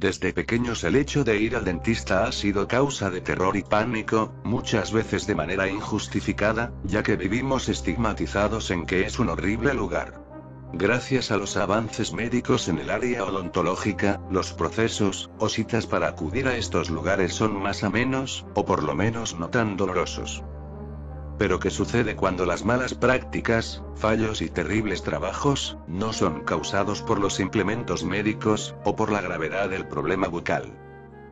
Desde pequeños el hecho de ir al dentista ha sido causa de terror y pánico, muchas veces de manera injustificada, ya que vivimos estigmatizados en que es un horrible lugar. Gracias a los avances médicos en el área odontológica, los procesos, o citas para acudir a estos lugares son más amenos, o por lo menos no tan dolorosos. Pero ¿qué sucede cuando las malas prácticas, fallos y terribles trabajos, no son causados por los implementos médicos, o por la gravedad del problema bucal?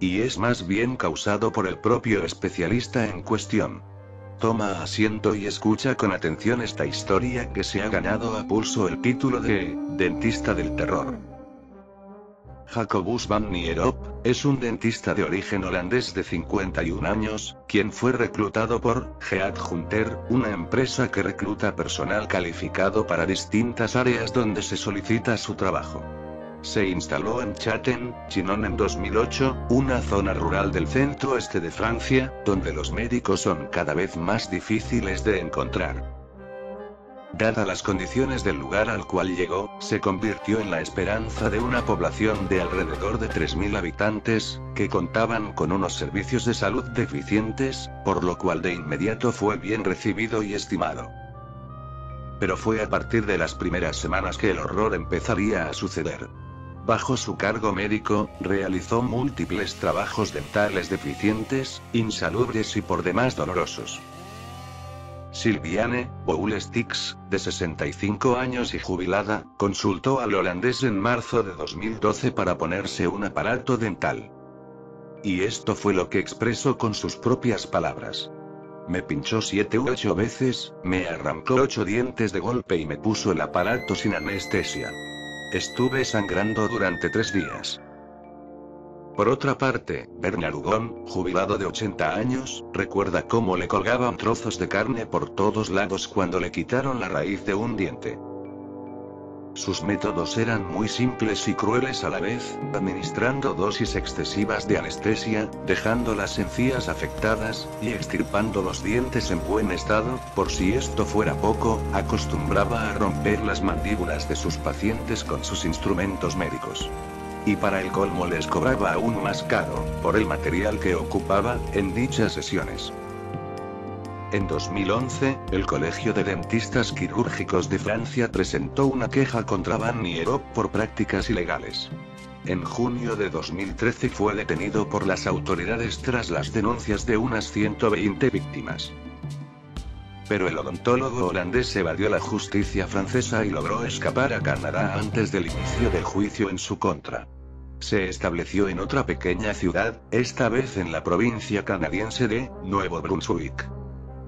Y es más bien causado por el propio especialista en cuestión. Toma asiento y escucha con atención esta historia que se ha ganado a pulso el título de Dentista del Terror. Jacobus van Nierop, es un dentista de origen holandés de 51 años, quien fue reclutado por Geat Hunter, una empresa que recluta personal calificado para distintas áreas donde se solicita su trabajo. Se instaló en Chaten, Chinon en 2008, una zona rural del centro-este de Francia, donde los médicos son cada vez más difíciles de encontrar. Dada las condiciones del lugar al cual llegó, se convirtió en la esperanza de una población de alrededor de 3.000 habitantes, que contaban con unos servicios de salud deficientes, por lo cual de inmediato fue bien recibido y estimado. Pero fue a partir de las primeras semanas que el horror empezaría a suceder. Bajo su cargo médico, realizó múltiples trabajos dentales deficientes, insalubres y por demás dolorosos. Silviane, Boulestix, de 65 años y jubilada, consultó al holandés en marzo de 2012 para ponerse un aparato dental. Y esto fue lo que expresó con sus propias palabras. Me pinchó siete u ocho veces, me arrancó ocho dientes de golpe y me puso el aparato sin anestesia. Estuve sangrando durante tres días. Por otra parte, Bernard Hugon, jubilado de 80 años, recuerda cómo le colgaban trozos de carne por todos lados cuando le quitaron la raíz de un diente. Sus métodos eran muy simples y crueles a la vez, administrando dosis excesivas de anestesia, dejando las encías afectadas, y extirpando los dientes en buen estado, por si esto fuera poco, acostumbraba a romper las mandíbulas de sus pacientes con sus instrumentos médicos. Y para el colmo les cobraba aún más caro, por el material que ocupaba, en dichas sesiones. En 2011, el Colegio de Dentistas Quirúrgicos de Francia presentó una queja contra Van Nierop por prácticas ilegales. En junio de 2013 fue detenido por las autoridades tras las denuncias de unas 120 víctimas. Pero el odontólogo holandés evadió la justicia francesa y logró escapar a Canadá antes del inicio del juicio en su contra. Se estableció en otra pequeña ciudad, esta vez en la provincia canadiense de Nuevo Brunswick.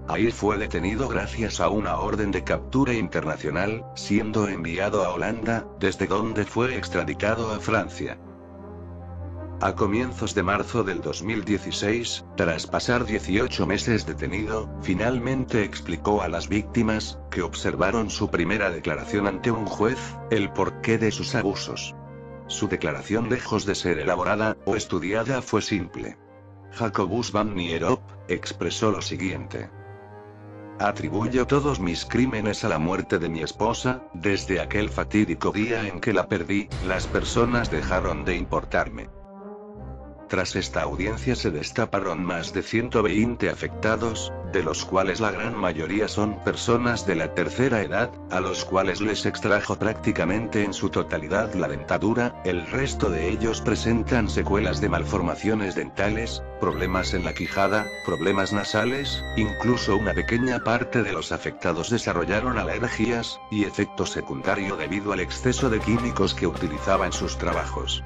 Ahí fue detenido gracias a una orden de captura internacional, siendo enviado a Holanda, desde donde fue extraditado a Francia. A comienzos de marzo del 2016, tras pasar 18 meses detenido, finalmente explicó a las víctimas, que observaron su primera declaración ante un juez, el porqué de sus abusos. Su declaración lejos de ser elaborada, o estudiada fue simple. Jacobus van Nierop, expresó lo siguiente. Atribuyo todos mis crímenes a la muerte de mi esposa, desde aquel fatídico día en que la perdí, las personas dejaron de importarme. Tras esta audiencia se destaparon más de 120 afectados, de los cuales la gran mayoría son personas de la tercera edad, a los cuales les extrajo prácticamente en su totalidad la dentadura, el resto de ellos presentan secuelas de malformaciones dentales, problemas en la quijada, problemas nasales, incluso una pequeña parte de los afectados desarrollaron alergias, y efecto secundario debido al exceso de químicos que utilizaba en sus trabajos.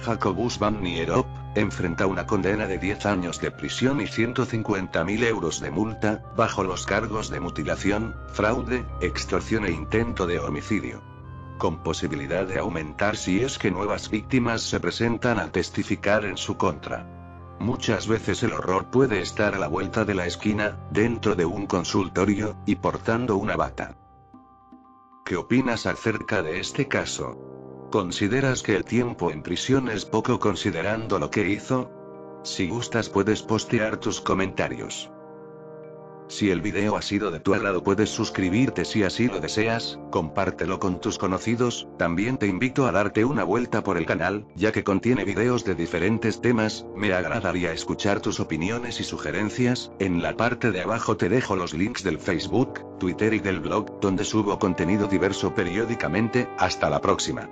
Jacobus van Nierop, enfrenta una condena de 10 años de prisión y 150.000 euros de multa, bajo los cargos de mutilación, fraude, extorsión e intento de homicidio. Con posibilidad de aumentar si es que nuevas víctimas se presentan a testificar en su contra. Muchas veces el horror puede estar a la vuelta de la esquina, dentro de un consultorio, y portando una bata. ¿Qué opinas acerca de este caso? ¿Consideras que el tiempo en prisión es poco considerando lo que hizo? Si gustas puedes postear tus comentarios. Si el video ha sido de tu agrado puedes suscribirte si así lo deseas, compártelo con tus conocidos, también te invito a darte una vuelta por el canal, ya que contiene videos de diferentes temas, me agradaría escuchar tus opiniones y sugerencias, en la parte de abajo te dejo los links del Facebook, Twitter y del blog, donde subo contenido diverso periódicamente, hasta la próxima.